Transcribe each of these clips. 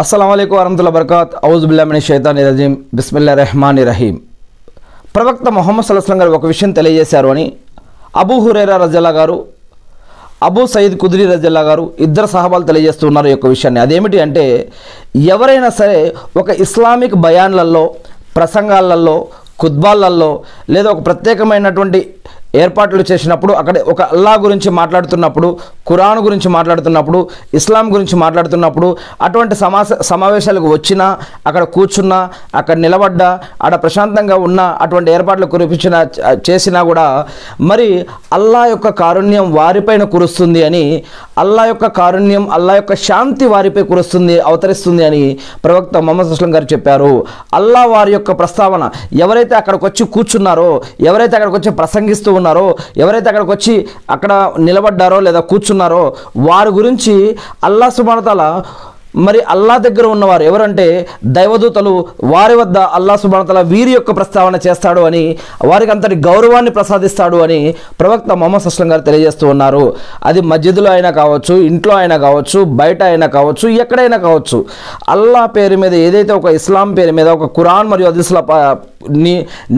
అస్సలం అయికు వరహతుల్లా బర్కాత్ ఔజుబుల్లామిని షైతాన్ రజీం. బిస్మిల్లా రెహమాన్ రహీం. ప్రవక్త మొహమ్మద్ సల్లాహం గారు ఒక విషయం తెలియజేశారు అని అబూ హురేరా రజల్లా గారు అబూ సయీద్ కుదిరి రజల్లా గారు ఇద్దరు సహబాలు తెలియజేస్తున్నారు ఈ యొక్క విషయాన్ని. అదేమిటి అంటే ఎవరైనా సరే ఒక ఇస్లామిక్ బయాన్లలో ప్రసంగాలలో ఖుద్బాలలో లేదా ఒక ప్రత్యేకమైనటువంటి ఏర్పాట్లు చేసినప్పుడు అక్కడ ఒక అల్లా గురించి మాట్లాడుతున్నప్పుడు ఖురాన్ గురించి మాట్లాడుతున్నప్పుడు ఇస్లాం గురించి మాట్లాడుతున్నప్పుడు అటువంటి సమాస సమావేశాలకు వచ్చినా అక్కడ కూర్చున్నా అక్కడ నిలబడ్డా అక్కడ ప్రశాంతంగా ఉన్న అటువంటి ఏర్పాట్లు కురిపించిన చేసినా కూడా మరి అల్లా యొక్క కారుణ్యం వారిపైన కురుస్తుంది అని అల్లా యొక్క కారుణ్యం అల్లా యొక్క శాంతి వారిపై కురుస్తుంది అవతరిస్తుంది అని ప్రవక్త మొహమ్మద్ అస్లం గారు చెప్పారు. అల్లా వారి యొక్క ప్రస్తావన ఎవరైతే అక్కడికి వచ్చి కూర్చున్నారో ఎవరైతే అక్కడికి వచ్చి ప్రసంగిస్తూ ఉన్నారో ఎవరైతే అక్కడికి వచ్చి అక్కడ నిలబడ్డారో లేదా కూర్చున్నారో వారి గురించి అల్లా సుమానతల మరి అల్లా దగ్గర ఉన్నవారు ఎవరంటే దైవదూతలు వారి వద్ద అల్లా సుబానతల వీరి యొక్క ప్రస్తావన చేస్తాడు అని వారికి అంతటి గౌరవాన్ని ప్రసాదిస్తాడు అని ప్రవక్త మొహమ్మద్ అస్లం గారు తెలియజేస్తూ ఉన్నారు. అది మస్జిద్లో అయినా కావచ్చు ఇంట్లో అయినా కావచ్చు బయట అయినా కావచ్చు ఎక్కడైనా కావచ్చు. అల్లా పేరు మీద ఏదైతే ఒక ఇస్లాం పేరు మీద ఒక కురాన్ మరియు అదిస్ల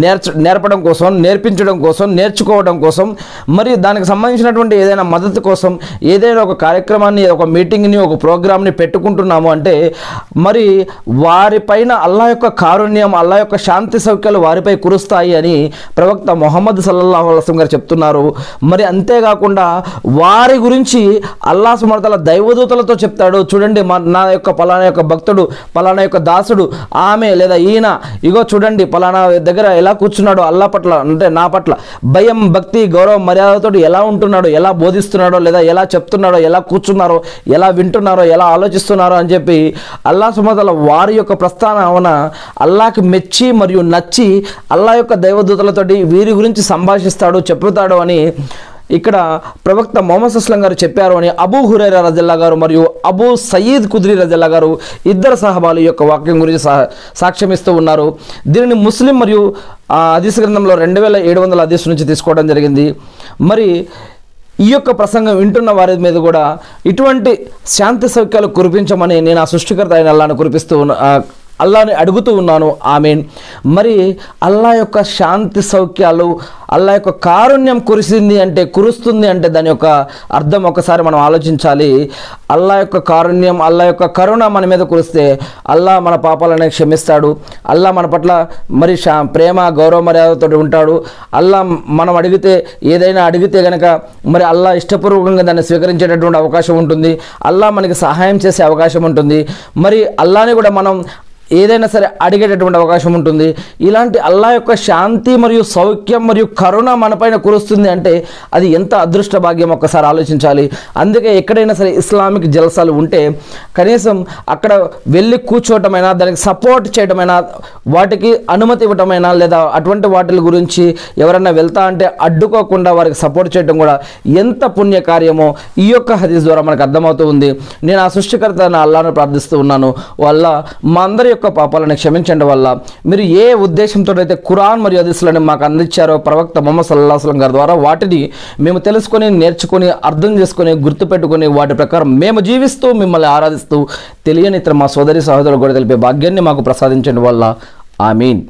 నేర్చ నేర్పడం కోసం నేర్పించడం కోసం నేర్చుకోవడం కోసం మరియు దానికి సంబంధించినటువంటి ఏదైనా మద్దతు కోసం ఏదైనా ఒక కార్యక్రమాన్ని ఒక మీటింగ్ని ఒక ప్రోగ్రామ్ని పెట్టుకుంటున్నాము అంటే మరి వారిపైన అల్లా యొక్క కారుణ్యం అల్లా యొక్క శాంతి సౌఖ్యాలు వారిపై కురుస్తాయి అని ప్రవక్త మొహమ్మద్ సల్లల్లాహు అల్లం గారు చెప్తున్నారు. మరి అంతేకాకుండా వారి గురించి అల్లా సుమర్తల దైవదూతలతో చెప్తాడు. చూడండి మా నా యొక్క పలానా యొక్క భక్తుడు పలానా యొక్క దాసుడు ఆమె లేదా ఈయన ఇగో చూడండి పలానా దగ్గర ఎలా కూర్చున్నాడో అల్లా పట్ల అంటే నా పట్ల భయం భక్తి గౌరవం మర్యాదతో ఎలా ఉంటున్నాడో ఎలా బోధిస్తున్నాడో లేదా ఎలా చెప్తున్నాడో ఎలా కూర్చున్నారో ఎలా వింటున్నారో ఎలా ఆలోచిస్తున్నారో అని చెప్పి అల్లా సుమతల వారి యొక్క ప్రస్థానం అల్లాకి మెచ్చి మరియు నచ్చి అల్లా యొక్క దైవదూతలతోటి వీరి గురించి సంభాషిస్తాడు చెప్పుతాడు అని ఇక్కడ ప్రవక్త మొహమ్మద్ అస్లం గారు చెప్పారు అని అబూ హురైరా రజల్లా గారు మరియు అబూ సయీద్ కుద్రీ రజల్లా గారు ఇద్దరు సహబాలు యొక్క వాక్యం గురించి సా సాక్ష్యమిస్తూ ఉన్నారు. దీనిని ముస్లిం మరియు అధిశ గ్రంథంలో రెండు వేల ఏడు వందల అదీస్ నుంచి తీసుకోవడం జరిగింది. మరి ఈ యొక్క ప్రసంగం వింటున్న వారి మీద కూడా ఇటువంటి శాంతి సౌఖ్యాలు కురిపించమని నేను ఆ సృష్టికర్త అయిన అల్లాను కురిపిస్తూ అల్లాని అడుగుతూ ఉన్నాను. ఆమె మరి అల్లా యొక్క శాంతి సౌఖ్యాలు అల్లా యొక్క కారుణ్యం కురిసింది అంటే కురుస్తుంది అంటే దాని యొక్క అర్థం ఒకసారి మనం ఆలోచించాలి. అల్లా యొక్క కారుణ్యం అల్లా యొక్క కరుణ మన మీద కురిస్తే అల్లా మన పాపాలనే క్షమిస్తాడు. అల్లా మన పట్ల మరి శా ప్రేమ గౌరవ మర్యాదతో ఉంటాడు. అల్లా మనం అడిగితే ఏదైనా అడిగితే కనుక మరి అల్లా ఇష్టపూర్వకంగా దాన్ని స్వీకరించేటటువంటి అవకాశం ఉంటుంది. అల్లా మనకి సహాయం చేసే అవకాశం ఉంటుంది. మరి అల్లాని కూడా మనం ఏదైనా సరే అడిగేటటువంటి అవకాశం ఉంటుంది. ఇలాంటి అల్లా యొక్క శాంతి మరియు సౌఖ్యం మరియు కరుణ మనపైన కురుస్తుంది అంటే అది ఎంత అదృష్ట భాగ్యం ఒక్కసారి ఆలోచించాలి. అందుకే ఎక్కడైనా సరే ఇస్లామిక్ జలసాలు ఉంటే కనీసం అక్కడ వెళ్ళి కూర్చోవటమైనా దానికి సపోర్ట్ చేయటమైనా వాటికి అనుమతి ఇవ్వటమైనా లేదా అటువంటి వాటి గురించి ఎవరైనా వెళ్తా అంటే అడ్డుకోకుండా వారికి సపోర్ట్ చేయడం కూడా ఎంత పుణ్యకార్యమో ఈ యొక్క హదీస్ ద్వారా మనకు అర్థమవుతూ ఉంది. నేను ఆ సృష్టికర్త అల్లాను ప్రార్థిస్తూ ఉన్నాను. వల్ల మా అందరి యొక్క పాపాలను క్షమించండి వల్ల మీరు ఏ ఉద్దేశంతో అయితే ఖురాన్ మరియు హదీసులను మాకు అందించారో ప్రవక్త మొహమ్మద్ సల్లాహం గారి ద్వారా వాటిని మేము తెలుసుకొని నేర్చుకొని అర్థం చేసుకొని గుర్తుపెట్టుకొని వాటి ప్రకారం మేము జీవిస్తూ మిమ్మల్ని ఆరాధిస్తూ తెలియని ఇతర మా సోదరి సహోదరులు కూడా తెలిపే భాగ్యాన్ని మాకు ప్రసాదించండి వల్ల. I mean